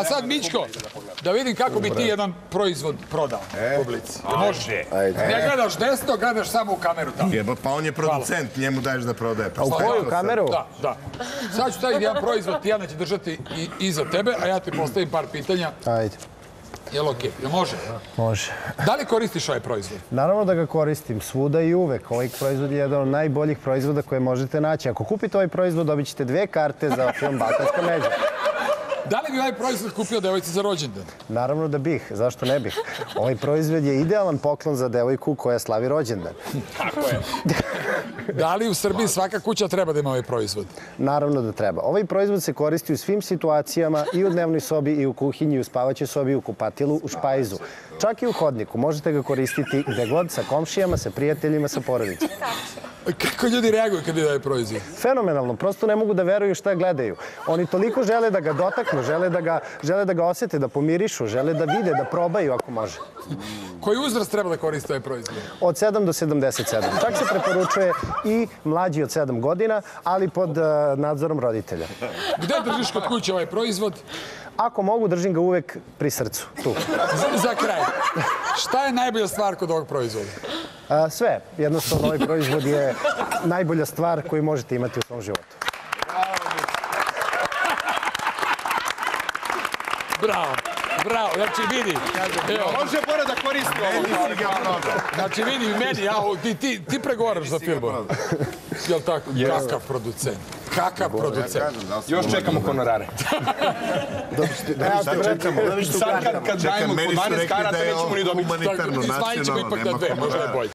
A sad, Mićko, da vidim kako bi ti jedan proizvod prodao publici. Jel Može. Ne gledaš desno, gledaš samo u kameru tamo. Jeba, pa on je producent, njemu daješ da prodaje. Pa U šta je koju kameru? Da, da. Sad ću staviti jedan proizvod, Tijana će držati i, iza tebe, a ja ti postavim par pitanja. Ajde, Jel okej? Jel može? može. Da li koristiš ovaj proizvod? Naravno da ga koristim svuda i uvek. Ovaj proizvod je jedan od najboljih proizvoda koje možete naći. Ako kupite ovaj proizvod, dobit ćete dve karte za film Balkanska međa. Da li bi ovaj proizvod kupio devojci za rođendan? Naravno da bih, zašto ne bih? Ovaj proizvod je idealan poklon za devojku koja slavi rođendan. Tako je. Da li u Srbiji svaka kuća treba da ima ovaj proizvod? Naravno da treba. Ovaj proizvod se koristi u svim situacijama i u dnevnoj sobi, i u kuhinji, i u spavaćoj sobi, i u kupatilu, u špajzu. Čak i u hodniku. Možete ga koristiti gde god, sa komšijama, sa prijateljima, sa porodicom. Kako ljudi reaguju kad vide ovaj proizvod? Fenomenalno, prosto ne mogu da veruju šta gledaju. Oni toliko žele da ga dotaknu, žele da ga, žele da ga osete, da pomirišu, žele da vide, da probaju ako može. Koji uzrast treba da koristi ovaj proizvod? Od 7 do 77. Čak se preporučuje i mlađi od 7 godina, ali pod eh, nadzorom roditelja. Gde držiš kod kuće ovaj proizvod? Ako mogu, držim ga uvek pri srcu, tu. Za, za kraj. Šta je najbolja stvar kod ovog proizvoda? A, sve. Jednostavno, ovaj proizvod je najbolja stvar koju možete imati u svom životu. Bravo. Bravo, znači vidi, evo, Može Bora da koristi ovo. Znači vidi meni, ja, ti, ti, ti pregovaraš za film. Jel tako? Kakav producent? Kakav producent? Još čekamo honorare. Šta čekamo? Sad kad, kad dajemo po meni su 12 rekli karata da nećemo ni dobiti. smanjit ćemo ipak na dve, može je bolje.